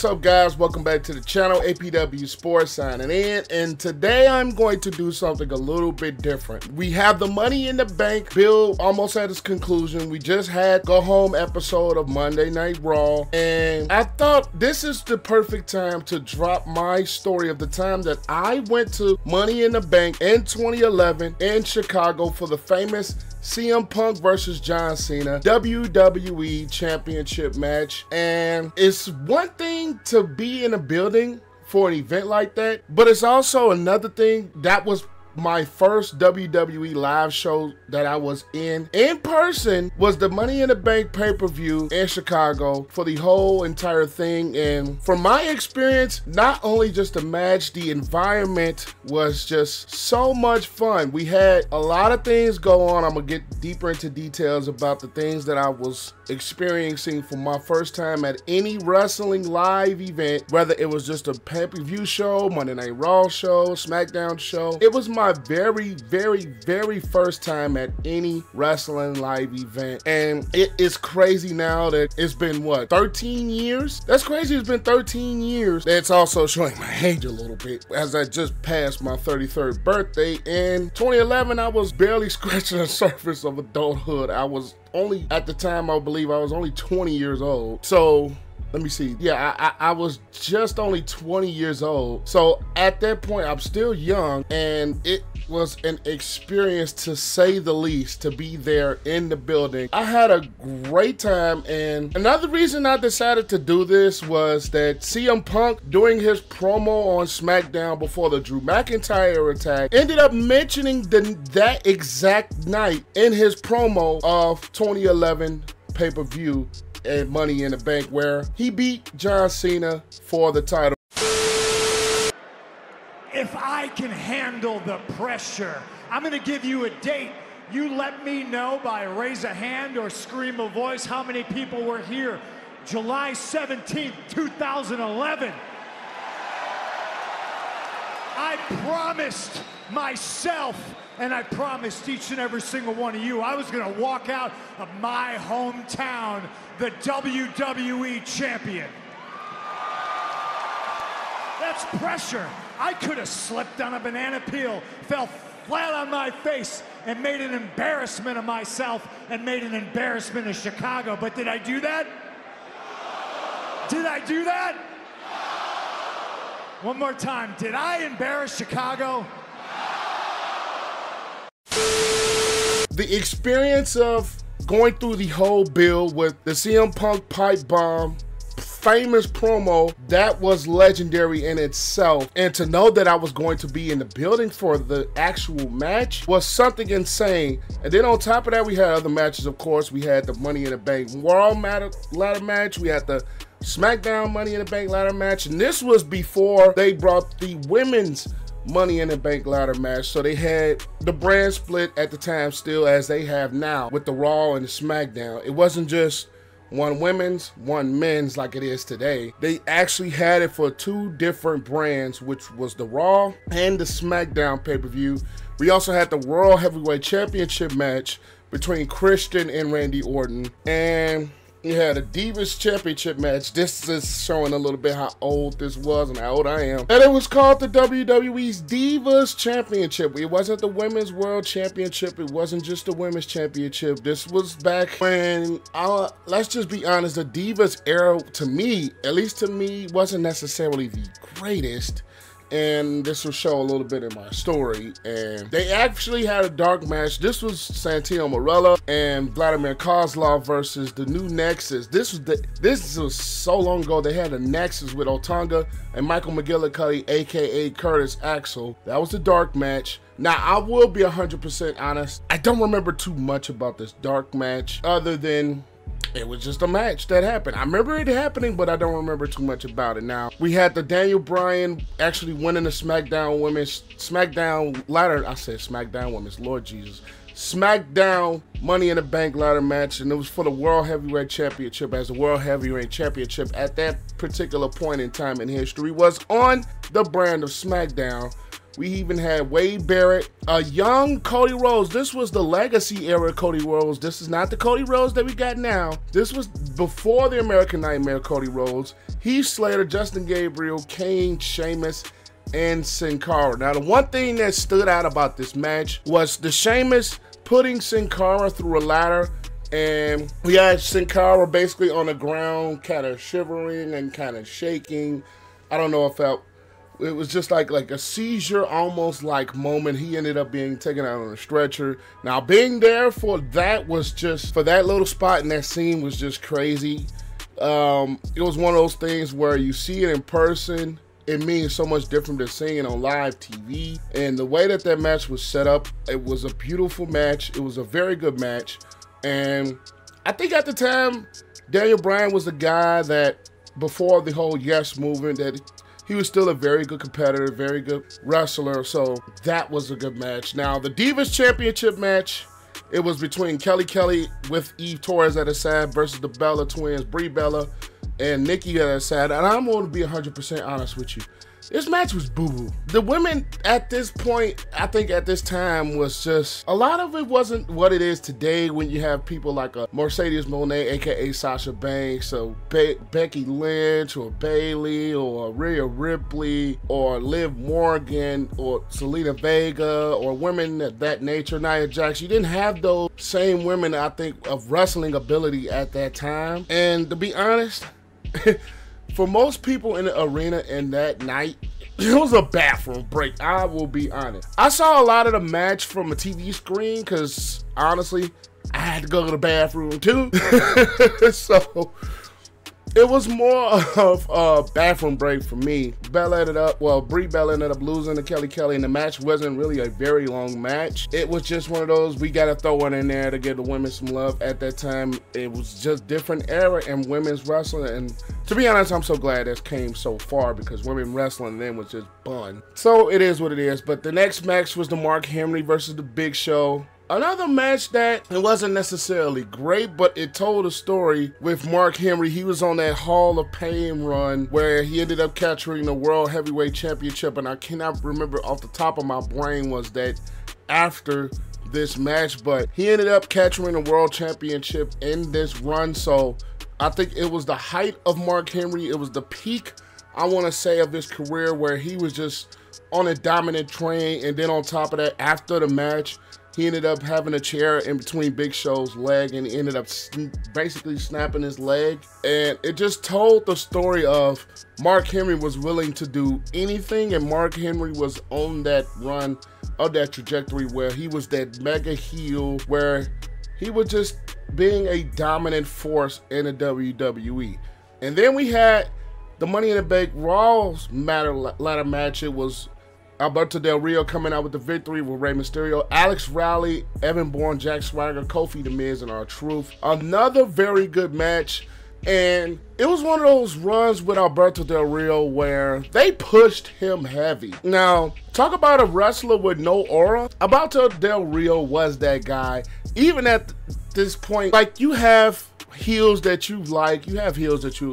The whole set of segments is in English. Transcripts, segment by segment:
What's up guys? Welcome back to the channel, APW Sports signing in. And today I'm going to do something a little bit different. We have the Money in the Bank bill almost at its conclusion. We just had go home episode of Monday Night Raw. And I thought this is the perfect time to drop my story of the time that I went to Money in the Bank in 2011 in Chicago for the famous CM Punk versus John Cena WWE Championship match. And it's one thing to be in a building for an event like that, but it's also another thing that was my first WWE live show that I was in in person was the Money in the Bank pay per view in Chicago for the whole entire thing. And from my experience, not only just the match, the environment was just so much fun. We had a lot of things go on. I'm gonna get deeper into details about the things that I was experiencing for my first time at any wrestling live event, whether it was just a pay per view show, Monday Night Raw show, SmackDown show. It was my very, very, very first time at any wrestling live event. And it is crazy now that it's been what, 13 years? That's crazy. It's been 13 years. That's also showing my age a little bit as I just passed my 33rd birthday. In 2011, I was barely scratching the surface of adulthood. I was only, at the time, I believe I was only 20 years old. So let me see. Yeah, I, I, I, was just only 20 years old. So at that point, I'm still young, and it was an experience to say the least to be there in the building. I had a great time, and another reason I decided to do this was that CM Punk, doing his promo on SmackDown before the Drew McIntyre attack, ended up mentioning the, that exact night in his promo of 2011 pay per view and Money in the Bank, where he beat John Cena for the title. If I can handle the pressure, I'm going to give you a date. You let me know by raise a hand or scream a voice how many people were here. July 17th, 2011. I promised myself and I promised each and every single one of you I was going to walk out of my hometown the WWE champion. That's pressure. I could have slipped on a banana peel, fell flat on my face, and made an embarrassment of myself and made an embarrassment of Chicago. But did I do that? Did I do that? One more time. Did I embarrass Chicago? The experience of going through the whole bill with the CM Punk pipe bomb, famous promo that was legendary in itself. And to know that I was going to be in the building for the actual match was something insane. And then on top of that, we had other matches, of course. We had the Money in the Bank World ladder match. We had the SmackDown Money in the Bank ladder match. And this was before they brought the women's Money in the Bank ladder match. So they had the brand split at the time still as they have now with the Raw and the SmackDown. It wasn't just one women's, one men's like it is today. They actually had it for two different brands, which was the Raw and the SmackDown pay-per-view. We also had the World Heavyweight Championship match between Christian and Randy Orton. And you had a Divas Championship match. This is showing a little bit how old this was and how old I am. And it was called the WWE's Divas Championship. It wasn't the Women's World Championship. It wasn't just the Women's Championship. This was back when, uh, let's just be honest, the Divas era, to me, at least to me, wasn't necessarily the greatest and this will show a little bit in my story. And they actually had a dark match. This was Santino Marella and Vladimir Kozlov versus the new Nexus. This was the this was so long ago. They had a Nexus with Otunga and Michael McGillicutty, aka Curtis Axel. That was the dark match. Now, I will be 100% honest. I don't remember too much about this dark match other than it was just a match that happened. I remember it happening, but I don't remember too much about it now. We had the Daniel Bryan actually winning the SmackDown Women's SmackDown ladder. I said SmackDown Women's, Lord Jesus. SmackDown Money in the Bank ladder match, and it was for the World Heavyweight Championship. As the World Heavyweight Championship at that particular point in time in history was on the brand of SmackDown We even had Wade Barrett, a young Cody Rhodes. This was the legacy era Cody Rhodes. This is not the Cody Rhodes that we got now. This was before the American Nightmare Cody Rhodes. Heath Slater, Justin Gabriel, Kane, Sheamus, and Sin Cara. Now, the one thing that stood out about this match was the Sheamus putting Sin Cara through a ladder and we had Sin Cara basically on the ground, kind of shivering and kind of shaking. I don't know if that it was just like like a seizure almost like moment. He ended up being taken out on a stretcher. Now being there for that was just for that little spot in that scene was just crazy. Um it was one of those things where you see it in person it means so much different than seeing it on live tv and the way that that match was set up it was a beautiful match. It was a very good match. And I think at the time, Daniel Bryan was the guy that before the whole Yes movement that he was still a very good competitor, very good wrestler. So that was a good match. Now the Divas Championship match, it was between Kelly Kelly with Eve Torres at his side versus the Bella twins, Brie Bella and Nikki at his side. And I'm going to be 100% honest with you. This match was boo boo. The women at this point, I think at this time, was just a lot of it wasn't what it is today when you have people like a Mercedes Moné, aka Sasha Banks, or Be Becky Lynch, or Bayley, or Rhea Ripley, or Liv Morgan, or Zelina Vega, or women of that nature, Nia Jax. You didn't have those same women, I think, of wrestling ability at that time. And to be honest, for most people in the arena in that night, it was a bathroom break. I will be honest. I saw a lot of the match from a TV screen because honestly, I had to go to the bathroom too. so it was more of a bathroom break for me. Bella ended up, well, Brie Bella ended up losing to Kelly Kelly, and the match wasn't really a very long match. It was just one of those, we got to throw one in there to give the women some love. At that time, it was just different era in women's wrestling, and to be honest, I'm so glad this came so far because women wrestling then was just bun. So it is what it is, but the next match was the Mark Henry versus the Big Show. Another match that it wasn't necessarily great, but it told a story with Mark Henry. He was on that Hall of Pain run where he ended up capturing the World Heavyweight Championship, and I cannot remember off the top of my brain was that after this match, but he ended up capturing the World Championship in this run. So I think it was the height of Mark Henry. It was the peak, I want to say, of his career where he was just on a dominant train. And then on top of that, after the match, he ended up having a chair in between Big Show's leg and he ended up sn basically snapping his leg. And it just told the story of Mark Henry was willing to do anything and Mark Henry was on that run of that trajectory where he was that mega heel where he was just being a dominant force in the WWE. And then we had the Money in the Bank Raw's ladder match. It was Alberto Del Rio coming out with the victory with Rey Mysterio, Alex Riley, Evan Bourne, Jack Swagger, Kofi The Miz, and R-Truth. Another very good match. And it was one of those runs with Alberto Del Rio where they pushed him heavy. Now, talk about a wrestler with no aura. Alberto Del Rio was that guy. Even at this point, like you have heels that you like, you have heels that you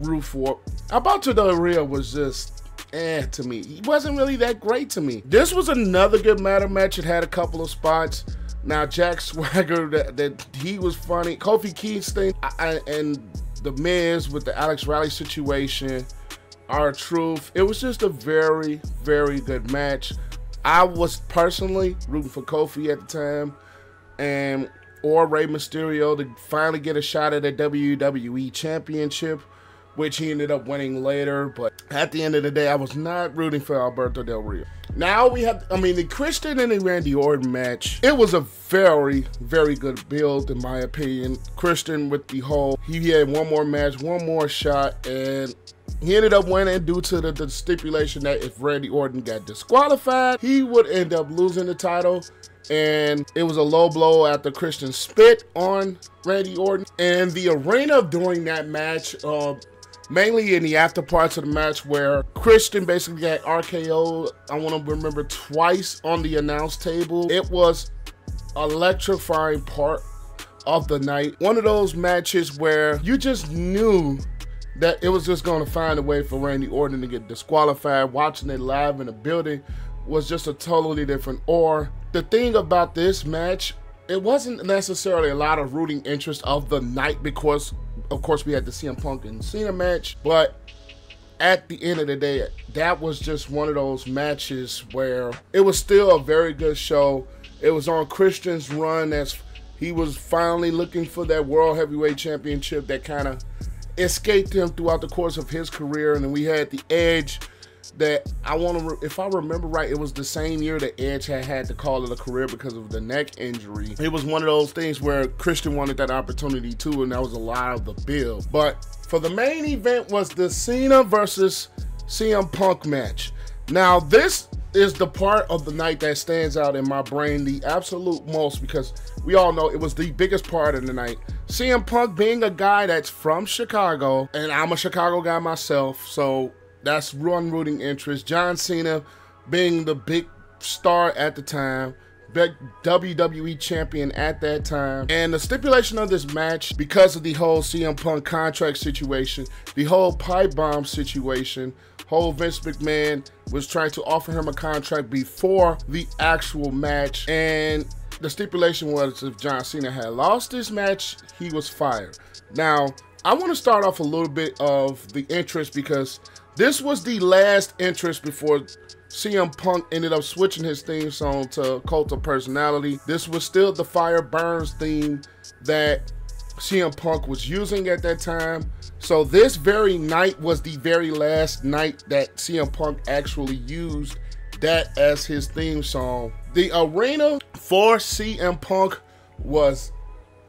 root for. Alberto Del Rio was just eh to me. He wasn't really that great to me. This was another good matter match. It had a couple of spots. Now Jack Swagger, that, that he was funny. Kofi Kingston I, and the Miz with the Alex Riley situation. R-Truth. It was just a very, very good match. I was personally rooting for Kofi at the time, and or Rey Mysterio to finally get a shot at a WWE Championship which he ended up winning later. But at the end of the day, I was not rooting for Alberto Del Rio. Now we have, I mean, the Christian and the Randy Orton match, it was a very, very good build, in my opinion. Christian with the whole, he had one more match, one more shot, and he ended up winning due to the, the, stipulation that if Randy Orton got disqualified, he would end up losing the title. And it was a low blow after Christian spit on Randy Orton. And the arena during that match, uh, mainly in the after parts of the match where Christian basically got RKO. I want to remember twice on the announce table. It was electrifying part of the night. One of those matches where you just knew that it was just going to find a way for Randy Orton to get disqualified. Watching it live in the building was just a totally different. Or the thing about this match, it wasn't necessarily a lot of rooting interest of the night because, of course, we had the CM Punk and Cena match, but at the end of the day, that was just one of those matches where it was still a very good show. It was on Christian's run as he was finally looking for that World Heavyweight Championship that kind of escaped him throughout the course of his career. And then we had the Edge that I want to, if I remember right, it was the same year that Edge had had to call it a career because of the neck injury. It was one of those things where Christian wanted that opportunity too, and that was a lot of the bill. But for the main event was the Cena versus CM Punk match. Now, this is the part of the night that stands out in my brain the absolute most because we all know it was the biggest part of the night. CM Punk being a guy that's from Chicago, and I'm a Chicago guy myself, so that's one rooting interest. John Cena being the big star at the time. WWE champion at that time. And the stipulation of this match, because of the whole CM Punk contract situation, the whole pipe bomb situation, whole Vince McMahon was trying to offer him a contract before the actual match. And the stipulation was if John Cena had lost this match, he was fired. Now, I want to start off a little bit of the interest because this was the last interest before CM Punk ended up switching his theme song to Cult of Personality. This was still the Fire Burns theme that CM Punk was using at that time. So this very night was the very last night that CM Punk actually used that as his theme song. The arena for CM Punk was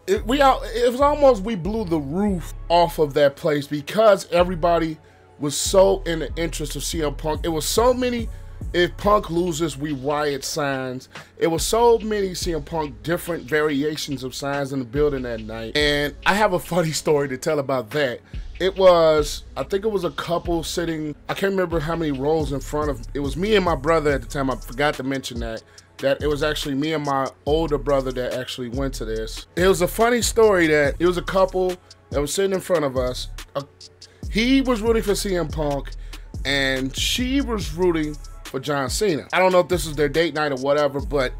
it, we it was almost we blew the roof off of that place because everybody was so in the interest of CM Punk. It was so many if Punk loses, we riot signs. It was so many CM Punk different variations of signs in the building that night. And I have a funny story to tell about that. It was, I think it was a couple sitting, I can't remember how many rows in front of, it was me and my brother at the time. I forgot to mention that. That it was actually me and my older brother that actually went to this. It was a funny story that it was a couple that was sitting in front of us. He was rooting for CM Punk and she was rooting for John Cena. I don't know if this is their date night or whatever, but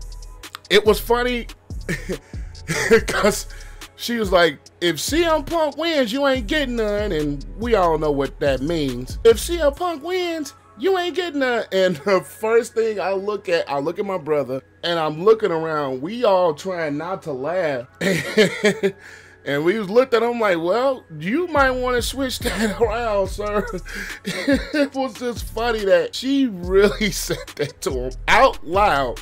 it was funny because she was like, if CM Punk wins, you ain't getting none. And we all know what that means. If CM Punk wins, you ain't getting none. And the first thing I look at, I look at my brother and I'm looking around. We all trying not to laugh. And we looked at him like, well, you might want to switch that around, sir. it was just funny that she really said that to him out loud.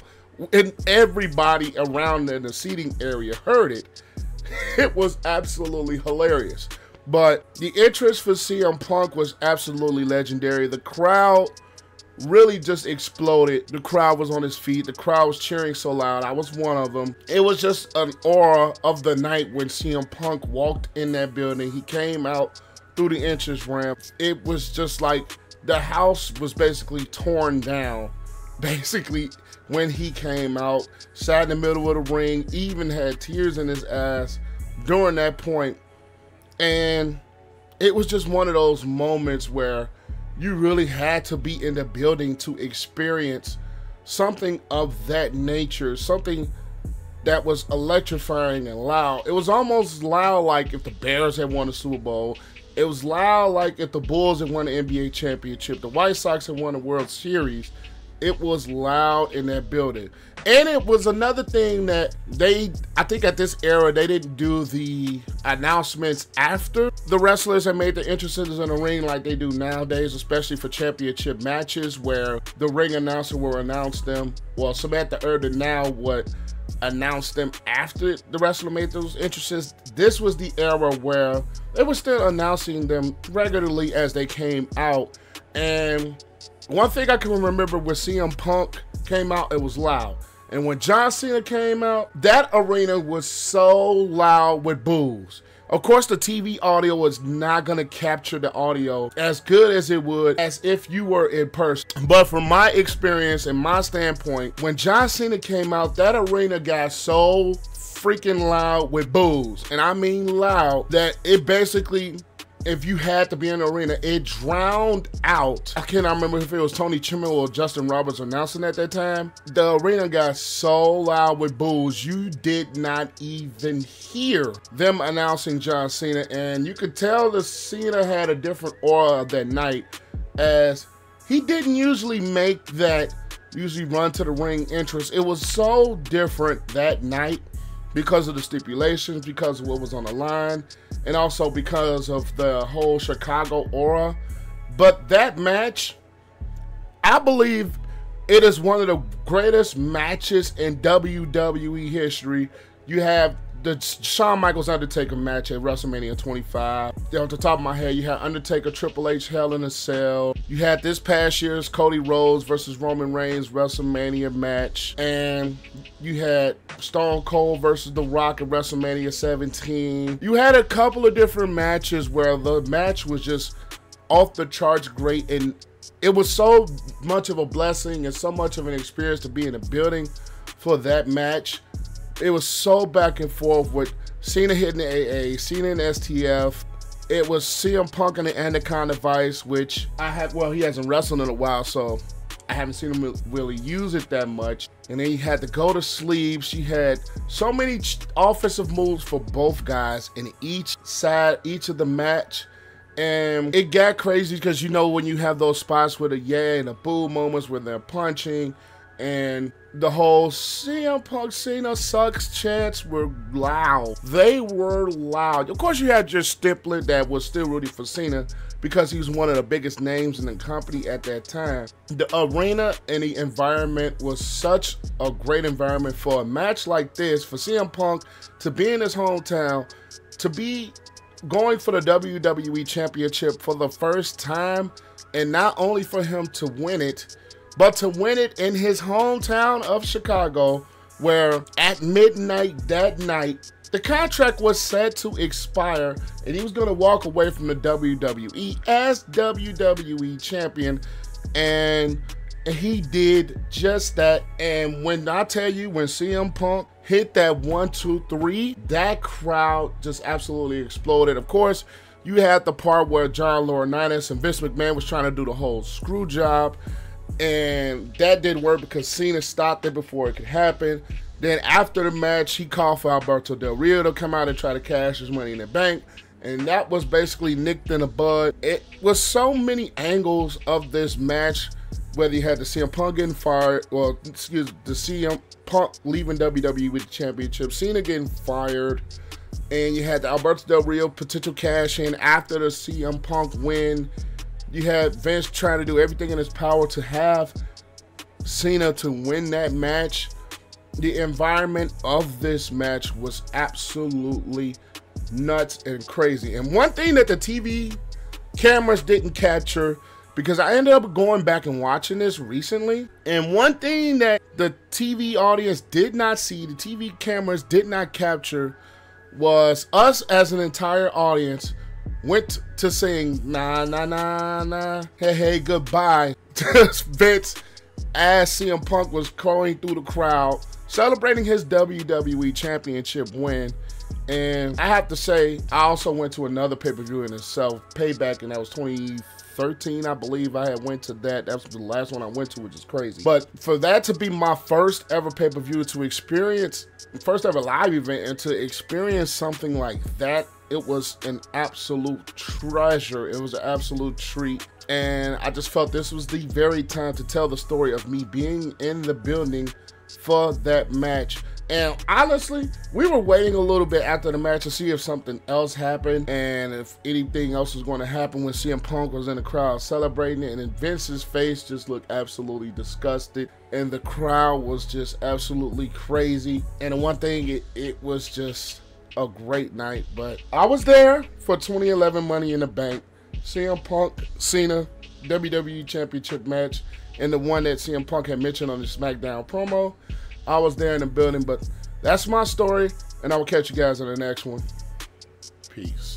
And everybody around in the seating area heard it. It was absolutely hilarious. But the interest for CM Punk was absolutely legendary. The crowd really just exploded. The crowd was on his feet. The crowd was cheering so loud. I was one of them. It was just an aura of the night when CM Punk walked in that building. He came out through the entrance ramp. It was just like the house was basically torn down. Basically, when he came out, sat in the middle of the ring, even had tears in his ass during that point. And it was just one of those moments where you really had to be in the building to experience something of that nature, something that was electrifying and loud. It was almost loud like if the Bears had won the Super Bowl. It was loud like if the Bulls had won the NBA championship, the White Sox had won the World Series it was loud in that building. And it was another thing that they, I think at this era, they didn't do the announcements after the wrestlers had made the entrances in the ring like they do nowadays, especially for championship matches where the ring announcer will announce them. Well, Samantha Irvin now would announce them after the wrestler made those entrances. This was the era where they were still announcing them regularly as they came out. And one thing I can remember when CM Punk came out, it was loud. And when John Cena came out, that arena was so loud with boos. Of course, the TV audio is not going to capture the audio as good as it would as if you were in person. But from my experience and my standpoint, when John Cena came out, that arena got so freaking loud with boos. And I mean loud that it basically if you had to be in the arena, it drowned out. I cannot remember if it was Tony Chimel or Justin Roberts announcing at that time. The arena got so loud with boos, you did not even hear them announcing John Cena. And you could tell the Cena had a different aura that night as he didn't usually make that usually run to the ring entrance. It was so different that night because of the stipulations, because of what was on the line, and also because of the whole Chicago aura. But that match, I believe it is one of the greatest matches in WWE history. You have the Shawn Michaels Undertaker match at WrestleMania 25. Off the top of my head, you had Undertaker Triple H Hell in a Cell. You had this past year's Cody Rhodes versus Roman Reigns WrestleMania match. And you had Stone Cold versus The Rock at WrestleMania 17. You had a couple of different matches where the match was just off the charts great and it was so much of a blessing and so much of an experience to be in a building for that match it was so back and forth with Cena hitting the AA, Cena in STF. It was CM Punk and the Anaconda Vise, which I had, well, he hasn't wrestled in a while, so I haven't seen him really use it that much. And then he had to go to sleep. She had so many offensive moves for both guys in each side, each of the match. And it got crazy because you know when you have those spots with a yeah and a boo moments where they're punching and the whole CM Punk Cena sucks chants were loud. They were loud. Of course, you had your Stimpler that was still rooting for Cena because he was one of the biggest names in the company at that time. The arena and the environment was such a great environment for a match like this, for CM Punk to be in his hometown, to be going for the WWE Championship for the first time, and not only for him to win it, but to win it in his hometown of Chicago, where at midnight that night, the contract was set to expire and he was going to walk away from the WWE as WWE champion. And he did just that. And when I tell you, when CM Punk hit that one, two, three, that crowd just absolutely exploded. Of course, you had the part where John Laurinaitis and Vince McMahon was trying to do the whole screw job and that didn't work because Cena stopped it before it could happen. Then after the match, he called for Alberto Del Rio to come out and try to cash his money in the bank. And that was basically nicked in the bud. It was so many angles of this match, whether you had the CM Punk getting fired, well, excuse the CM Punk leaving WWE with the championship, Cena getting fired, and you had the Alberto Del Rio potential cash in after the CM Punk win you had Vince trying to do everything in his power to have Cena to win that match. The environment of this match was absolutely nuts and crazy. And one thing that the TV cameras didn't capture because I ended up going back and watching this recently. And one thing that the TV audience did not see, the TV cameras did not capture, was us as an entire audience went to sing nah nah nah nah hey hey goodbye to Vince as CM Punk was crawling through the crowd celebrating his WWE championship win. And I have to say, I also went to another pay-per-view in itself, Payback, and that was 2013, I believe. I had went to that. That was the last one I went to, which is crazy. But for that to be my first ever pay-per-view to experience, first ever live event, and to experience something like that it was an absolute treasure. It was an absolute treat. And I just felt this was the very time to tell the story of me being in the building for that match. And honestly, we were waiting a little bit after the match to see if something else happened and if anything else was going to happen when CM Punk was in the crowd celebrating it. And Vince's face just looked absolutely disgusted. And the crowd was just absolutely crazy. And the one thing, it, it was just a great night. But I was there for 2011 Money in the Bank, CM Punk, Cena, WWE Championship match, and the one that CM Punk had mentioned on the SmackDown promo. I was there in the building, but that's my story, and I will catch you guys in the next one. Peace.